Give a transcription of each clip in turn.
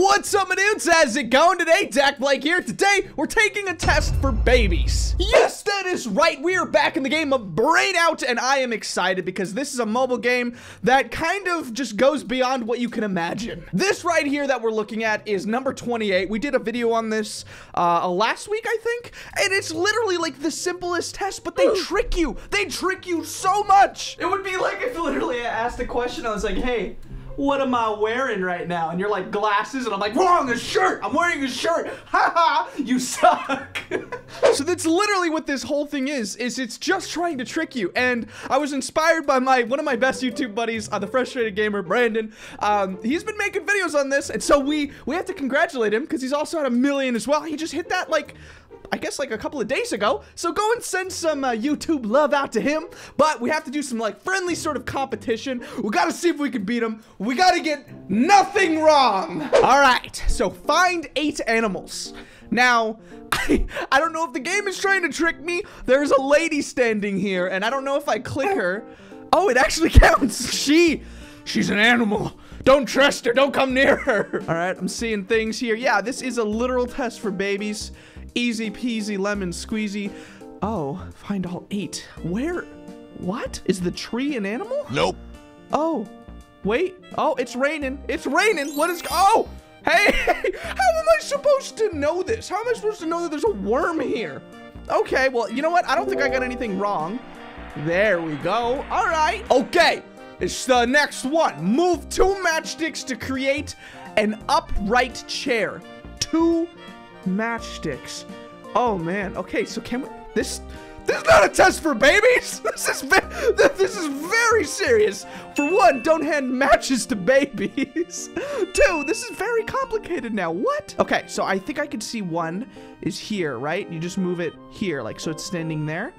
What's up, my dudes? How's it going today? Dak Blake here. Today, we're taking a test for babies. Yes, that is right. We are back in the game of Brain Out, and I am excited because this is a mobile game that kind of just goes beyond what you can imagine. This right here that we're looking at is number 28. We did a video on this uh, last week, I think, and it's literally like the simplest test, but they trick you. They trick you so much. It would be like if literally I asked a question, I was like, hey, what am I wearing right now? And you're like, glasses. And I'm like, wrong, a shirt. I'm wearing a shirt. Ha ha, you suck. so that's literally what this whole thing is, is it's just trying to trick you. And I was inspired by my, one of my best YouTube buddies, uh, the frustrated gamer, Brandon. Um, he's been making videos on this. And so we, we have to congratulate him because he's also had a million as well. He just hit that like I guess like a couple of days ago. So go and send some uh, YouTube love out to him. But we have to do some like friendly sort of competition. We got to see if we can beat him. We got to get nothing wrong. All right. So find eight animals. Now, I, I don't know if the game is trying to trick me. There's a lady standing here and I don't know if I click her. Oh, it actually counts. She, she's an animal. Don't trust her. Don't come near her. All right, I'm seeing things here. Yeah, this is a literal test for babies. Easy peasy lemon squeezy. Oh, find all eight. Where? What? Is the tree an animal? Nope. Oh, wait. Oh, it's raining. It's raining. What is? Oh, hey, how am I supposed to know this? How am I supposed to know that there's a worm here? Okay, well, you know what? I don't think I got anything wrong. There we go. All right. Okay, it's the next one. Move two matchsticks to create an upright chair. Two matchsticks. Oh man. Okay, so can we this this is not a test for babies. This is this is very serious. For one, don't hand matches to babies. Two, this is very complicated now. What? Okay, so I think I can see one is here, right? You just move it here, like so it's standing there.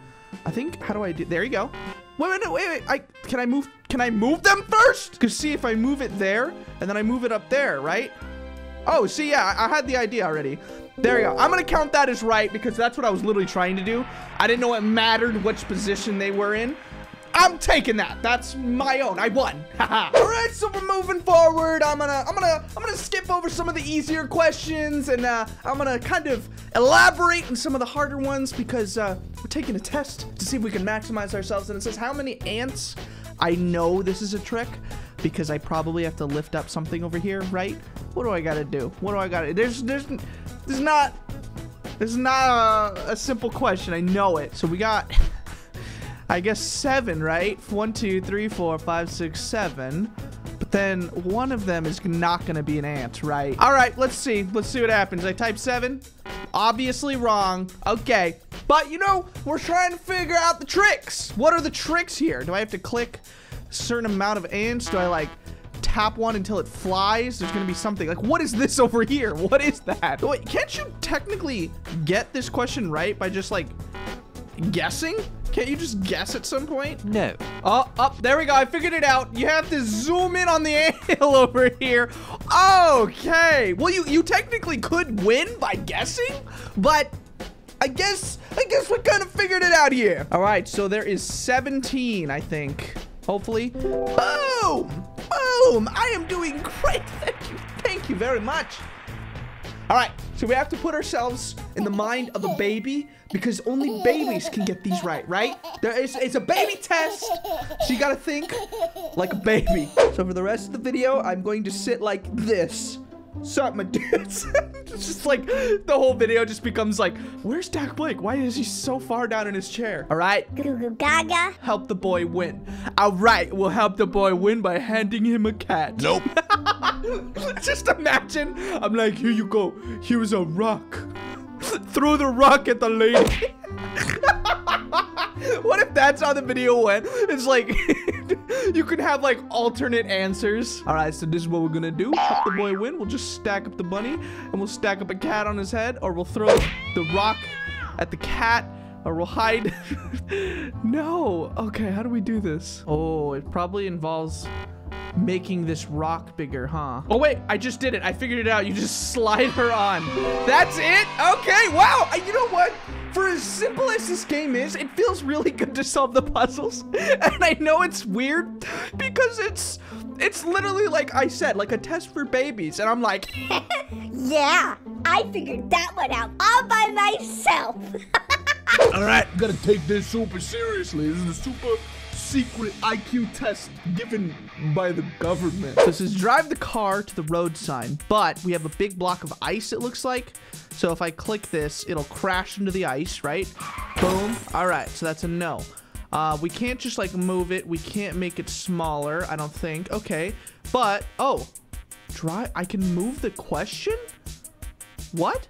I think. How do I do? There you go. Wait, wait, wait, wait. I can I move? Can I move them first? Cause see if I move it there and then I move it up there, right? Oh, see, yeah, I, I had the idea already. There you go. I'm going to count that as right because that's what I was literally trying to do. I didn't know it mattered which position they were in. I'm taking that. That's my own. I won. All right, so we're moving forward. I'm gonna, I'm gonna, I'm gonna skip over some of the easier questions, and uh, I'm gonna kind of elaborate on some of the harder ones because uh, we're taking a test to see if we can maximize ourselves. And it says how many ants. I know this is a trick because I probably have to lift up something over here, right? What do I gotta do? What do I gotta? There's, there's, there's not. This is not a, a simple question. I know it. So we got. I guess seven, right? One, two, three, four, five, six, seven. But then one of them is not going to be an ant, right? All right, let's see. Let's see what happens. I type seven. Obviously wrong. Okay. But, you know, we're trying to figure out the tricks. What are the tricks here? Do I have to click a certain amount of ants? Do I, like, tap one until it flies? There's going to be something. Like, what is this over here? What is that? Wait, can't you technically get this question right by just, like, guessing? Can't you just guess at some point? No. Oh, up oh, there we go. I figured it out. You have to zoom in on the ant-hill over here. Okay. Well, you you technically could win by guessing, but I guess I guess we kind of figured it out here. All right, so there is 17, I think. Hopefully. Boom! Boom! I am doing great. Thank you. Thank you very much. All right, so we have to put ourselves in the mind of a baby because only babies can get these right, right? There is, it's a baby test, so you gotta think like a baby. So for the rest of the video, I'm going to sit like this. Sup, my dudes? it's just like the whole video just becomes like, where's Dak Blake? Why is he so far down in his chair? All right. Gaga. Help the boy win. All right, we'll help the boy win by handing him a cat. Nope. just imagine. I'm like, here you go. Here's a rock. Throw the rock at the lady. what if that's how the video went? It's like you can have like alternate answers. All right, so this is what we're gonna do. Help the boy win. We'll just stack up the bunny and we'll stack up a cat on his head or we'll throw the rock at the cat or we'll hide. no. Okay, how do we do this? Oh, it probably involves making this rock bigger, huh? Oh, wait, I just did it. I figured it out. You just slide her on. That's it? Okay, wow. You know what? For as simple as this game is, it feels really good to solve the puzzles. And I know it's weird because it's It's literally like I said, like a test for babies. And I'm like, yeah, I figured that one out all by myself. all right, gotta take this super seriously. This is a super secret IQ test given by the government. This is drive the car to the road sign, but we have a big block of ice, it looks like. So if I click this, it'll crash into the ice, right? Boom. All right, so that's a no. Uh, we can't just like move it. We can't make it smaller, I don't think. Okay, but, oh, try, I can move the question? What?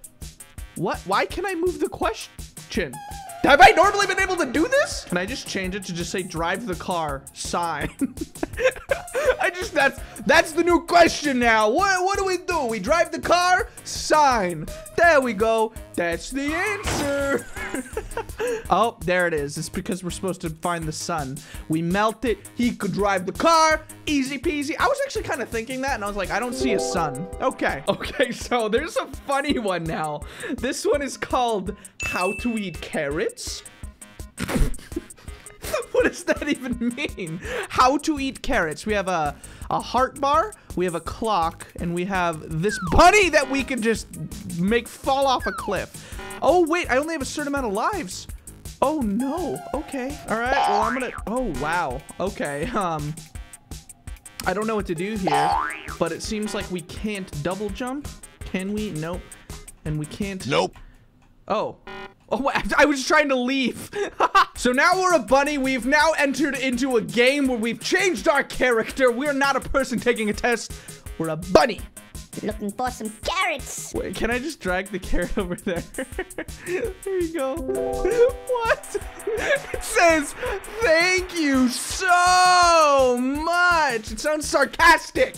What? Why can I move the question? Have I normally been able to do this? Can I just change it to just say drive the car sign? I just, that's, that's the new question now. What, what do we do? We drive the car sign. There we go. That's the answer. oh, there it is. It's because we're supposed to find the sun. We melt it. He could drive the car. Easy peasy. I was actually kind of thinking that, and I was like, I don't see a sun. Okay. Okay, so there's a funny one now. This one is called How to Eat Carrots. what does that even mean? How to eat carrots. We have a, a heart bar, we have a clock, and we have this bunny that we can just make fall off a cliff. Oh, wait, I only have a certain amount of lives. Oh, no. Okay. All right, well, I'm gonna... Oh, wow. Okay, um... I don't know what to do here, but it seems like we can't double jump. Can we? Nope. And we can't... Nope. Oh. Oh, I was trying to leave. so now we're a bunny. We've now entered into a game where we've changed our character. We're not a person taking a test. We're a bunny. Looking for some carrots. Wait, can I just drag the carrot over there? there you go. What? It says, thank you so much. It sounds sarcastic.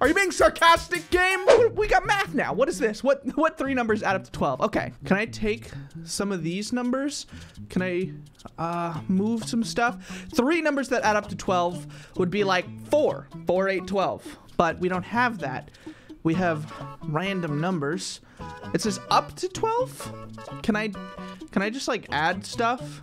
Are you being sarcastic, game? We got math now. What is this? What what three numbers add up to 12? Okay. Can I take some of these numbers? Can I uh, move some stuff? Three numbers that add up to 12 would be like 4. 4, 8, 12. But we don't have that. We have random numbers. It says up to 12? Can I can I just like add stuff?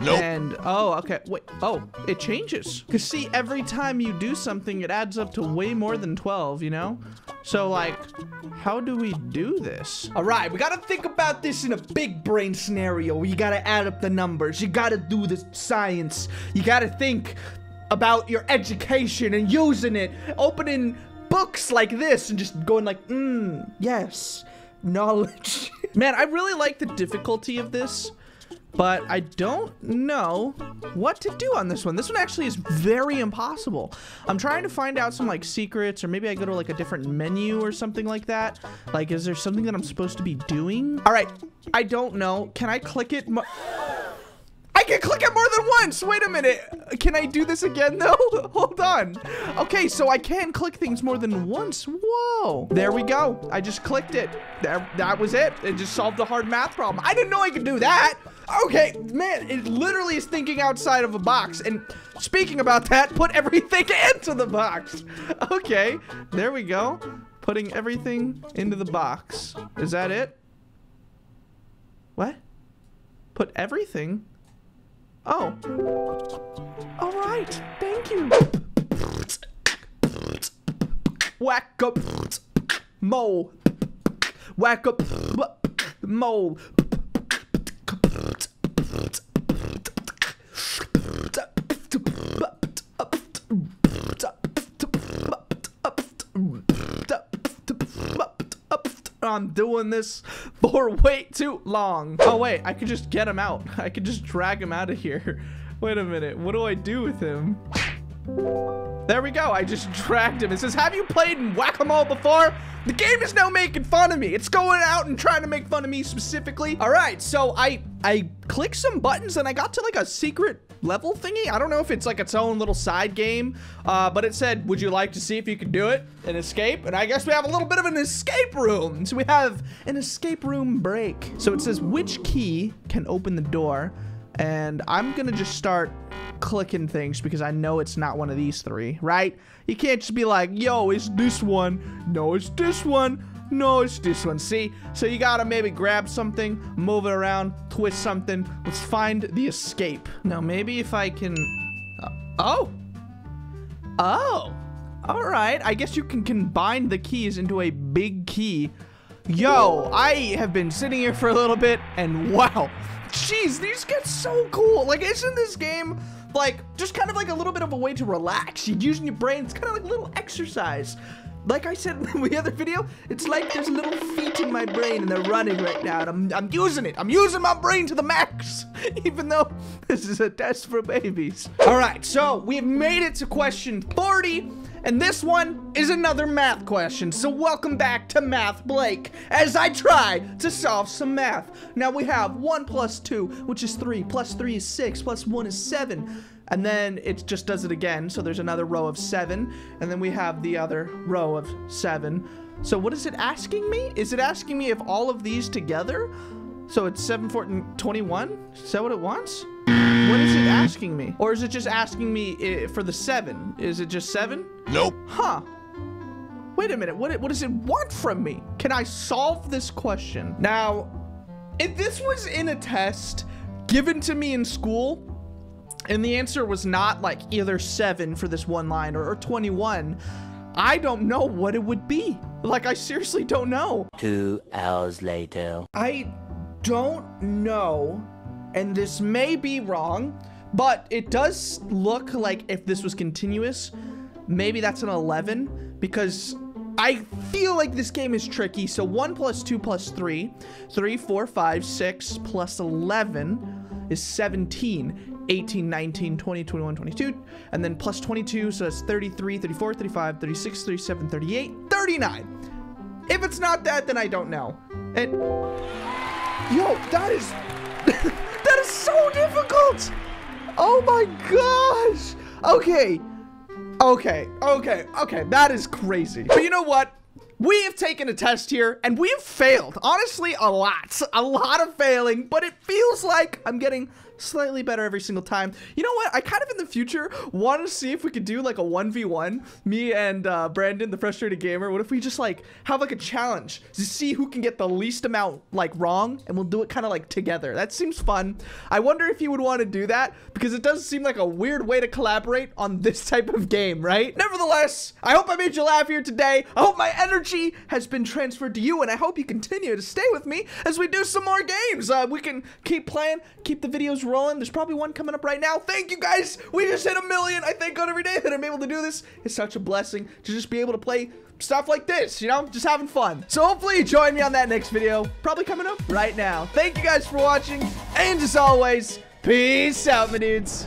Nope. And, oh, okay. Wait, oh, it changes. Because, see, every time you do something, it adds up to way more than 12, you know? So, like, how do we do this? All right, we got to think about this in a big brain scenario you got to add up the numbers. You got to do the science. You got to think about your education and using it. Opening books like this and just going like, mmm, yes, knowledge. Man, I really like the difficulty of this but I don't know what to do on this one. This one actually is very impossible. I'm trying to find out some like secrets or maybe I go to like a different menu or something like that. Like, is there something that I'm supposed to be doing? All right, I don't know. Can I click it? I can click it more than once. Wait a minute. Can I do this again though? Hold on. Okay, so I can click things more than once. Whoa. There we go. I just clicked it. There, that was it. It just solved the hard math problem. I didn't know I could do that. Okay, man, it literally is thinking outside of a box. And speaking about that, put everything into the box. Okay, there we go. Putting everything into the box. Is that it? What? Put everything? Oh. All right, thank you. Whack up, mole. Whack up, mole. I'm doing this for way too long. Oh, wait, I could just get him out. I could just drag him out of here. Wait a minute, what do I do with him? There we go. I just dragged him. It says, have you played Whack-A-Mole before? The game is now making fun of me. It's going out and trying to make fun of me specifically. All right, so I I clicked some buttons and I got to like a secret level thingy. I don't know if it's like its own little side game, uh, but it said, would you like to see if you can do it and escape? And I guess we have a little bit of an escape room. So we have an escape room break. So it says, which key can open the door? And I'm gonna just start clicking things because I know it's not one of these three, right? You can't just be like, yo, it's this one. No, it's this one. No, it's this one. See? So you gotta maybe grab something, move it around, twist something. Let's find the escape. Now, maybe if I can... Uh, oh! Oh, all right. I guess you can combine the keys into a big key. Yo, I have been sitting here for a little bit and wow, jeez, these get so cool. Like, isn't this game like just kind of like a little bit of a way to relax? You're using your brain. It's kind of like a little exercise. Like I said in the other video, it's like there's little feet in my brain and they're running right now. And I'm, I'm using it. I'm using my brain to the max, even though this is a test for babies. All right, so we've made it to question 40. And this one is another math question. So welcome back to Math Blake as I try to solve some math. Now we have 1 plus 2, which is 3, plus 3 is 6, plus 1 is 7. And then it just does it again. So there's another row of 7. And then we have the other row of 7. So what is it asking me? Is it asking me if all of these together? So it's 7, 14, 21? Is that what it wants? What is it asking me? Or is it just asking me eh, for the 7? Is it just 7? Nope. Huh. Wait a minute. What, what does it want from me? Can I solve this question? Now, if this was in a test given to me in school, and the answer was not like either 7 for this one line or, or 21, I don't know what it would be. Like, I seriously don't know. Two hours later. I don't know, and this may be wrong, but it does look like if this was continuous, maybe that's an 11 because I feel like this game is tricky. So 1 plus 2 plus 3, 3, 4, 5, 6 plus 11 is 17. 18, 19, 20, 21, 22, and then plus 22, so that's 33, 34, 35, 36, 37, 38, 39. If it's not that, then I don't know. And Yo, that is that is so difficult. Oh my gosh. Okay. Okay. Okay. Okay. That is crazy. But you know what? We have taken a test here and we have failed. Honestly, a lot. A lot of failing, but it feels like I'm getting slightly better every single time. You know what? I kind of in the future want to see if we could do like a 1v1. Me and uh, Brandon, the frustrated gamer. What if we just like have like a challenge to see who can get the least amount like wrong and we'll do it kind of like together. That seems fun. I wonder if you would want to do that because it does seem like a weird way to collaborate on this type of game, right? Nevertheless, I hope I made you laugh here today. I hope my energy has been transferred to you and I hope you continue to stay with me as we do some more games. Uh, we can keep playing, keep the videos rolling. There's probably one coming up right now. Thank you guys. We just hit a million. I thank God every day that I'm able to do this. It's such a blessing to just be able to play stuff like this, you know, just having fun. So hopefully you join me on that next video, probably coming up right now. Thank you guys for watching, and as always, peace out, my dudes.